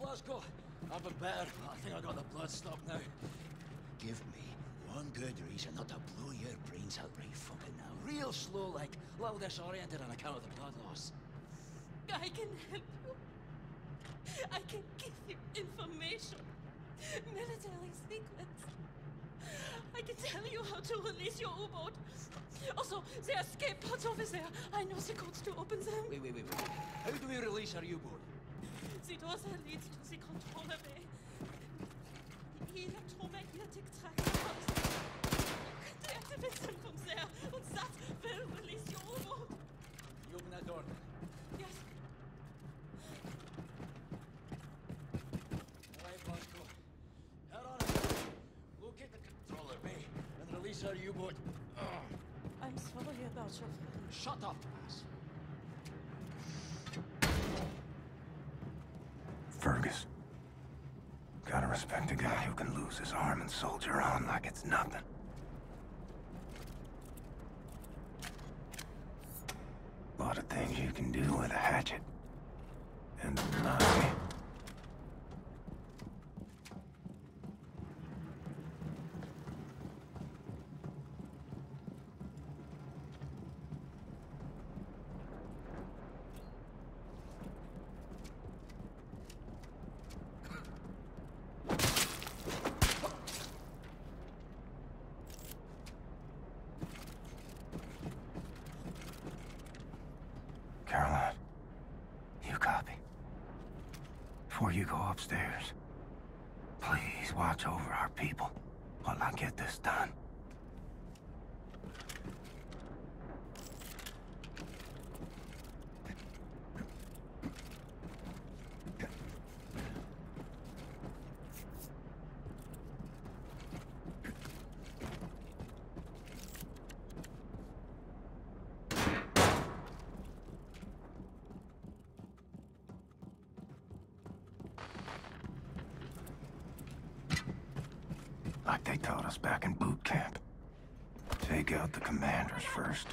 Blazko. I've been better, but I think I got the blood stopped now. Give me one good reason not to blow your brains out right fucking now. Real slow, like, a little disoriented on account of the blood loss. I can help you. I can give you information. Military secrets. I can tell you how to release your U-boat. Also, the escape pods over there. I know the codes to open them. Wait, wait, wait, wait. How do we release our U-boat? The door that leads to the controller bay. The electromagnetic pods. Deactivate them from there, and that will release your U-boat. You open that door. Yes. All right, Blazko. Head on it. Locate the controller bay and release our U-boat. I'm sorry about your friend. Shut up, respect a guy who can lose his arm and soldier on like it's nothing. A Lot of things you can do with a hatchet. And a knife. Before you go upstairs, please watch over our people while I get this done. Back in boot camp. Take out the commanders first.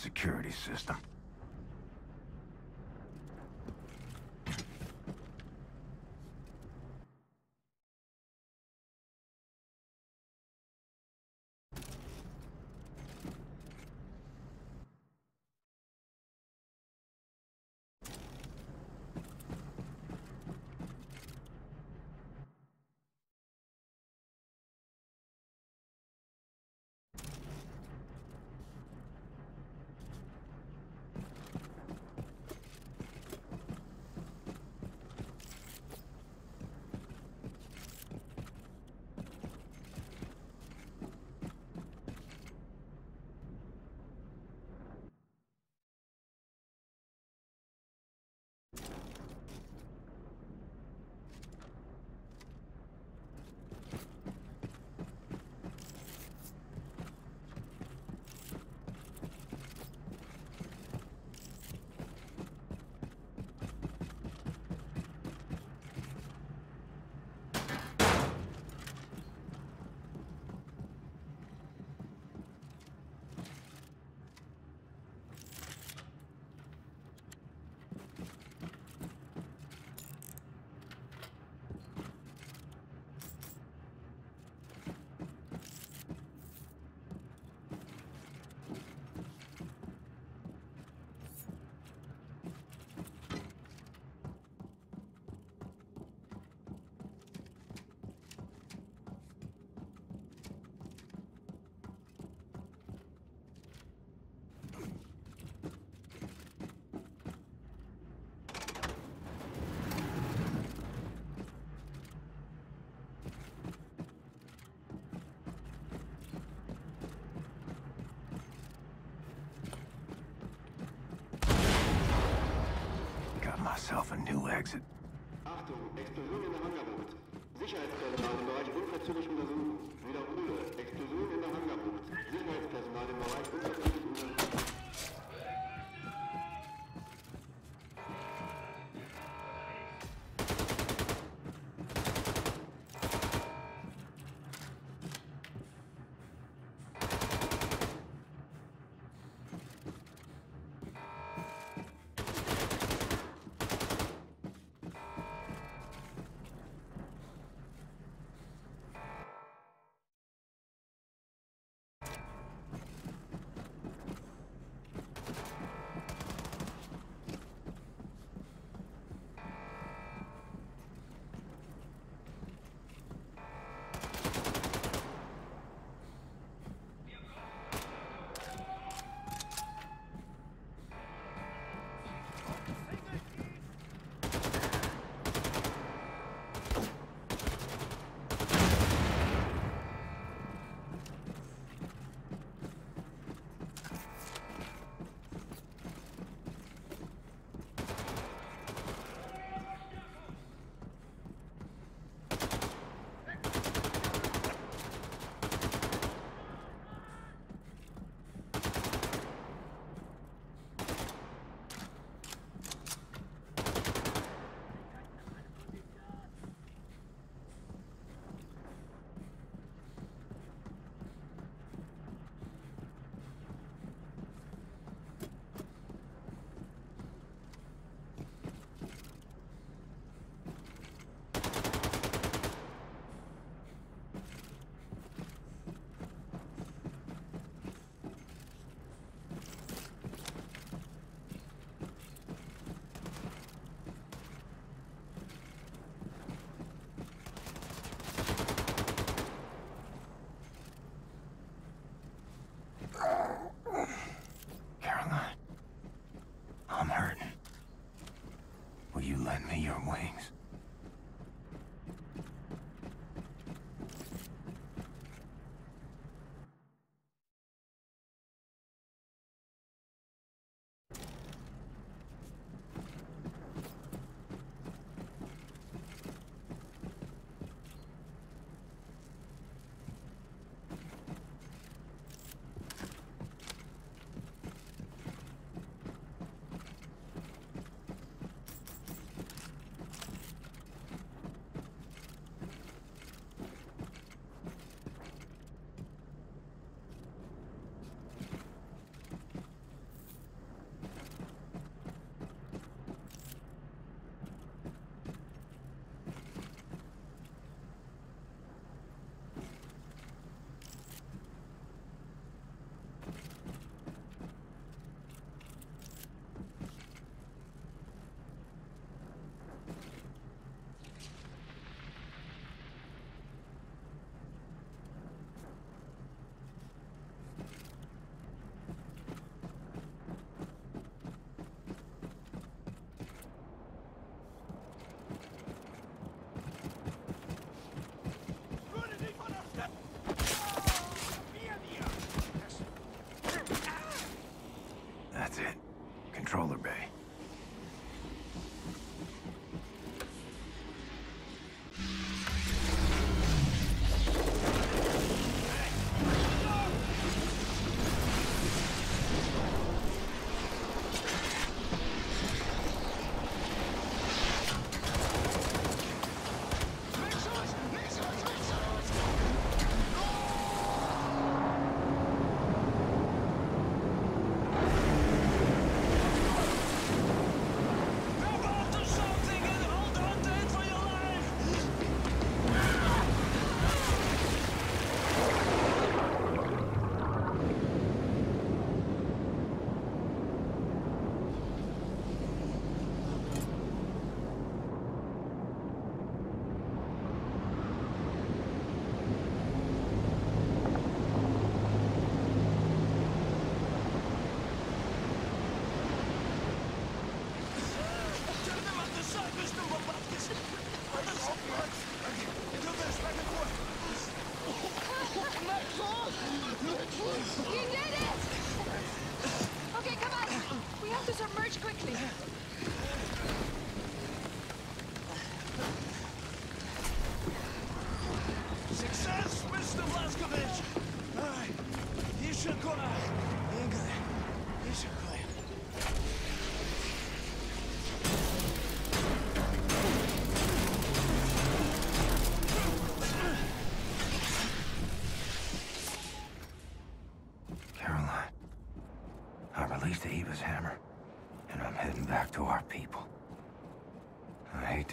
Security system. A new exit. Achtung, Explosion in der Hangarbucht. Sicherheitspersonal im Bereich unverzüglich untersuchen. Wiederhole, Explosion in der Hangarbucht. Sicherheitspersonal im Bereich unverzüglich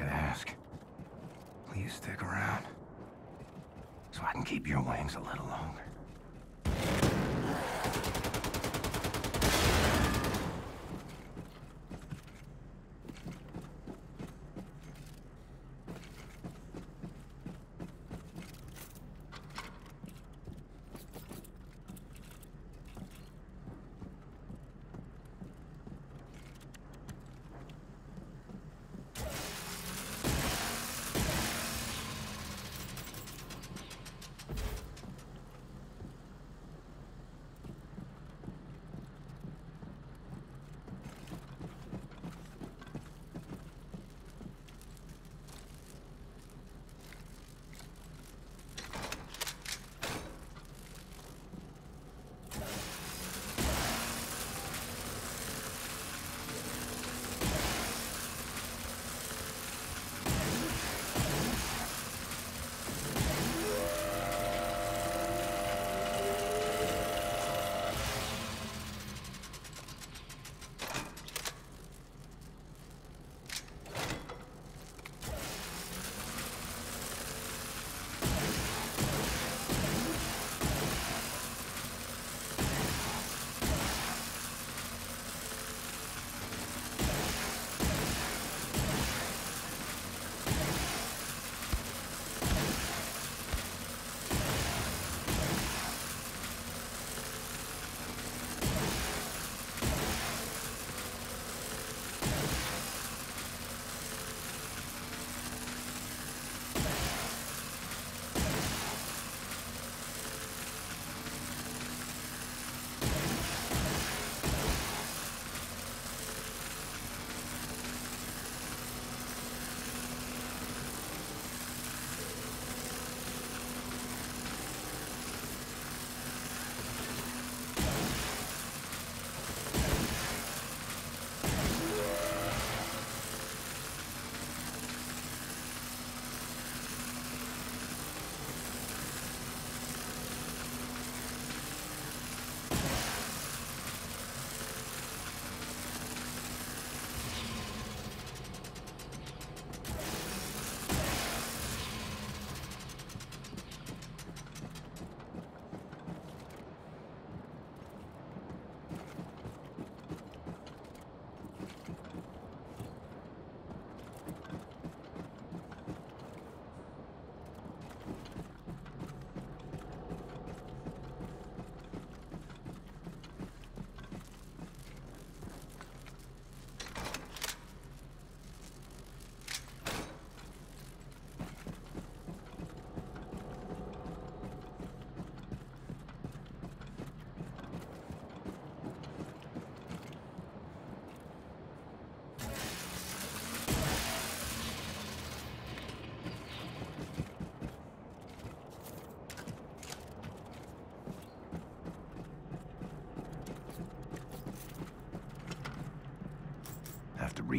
ask. Stick around? So I can keep your wings a little longer.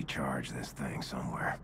Recharge this thing somewhere.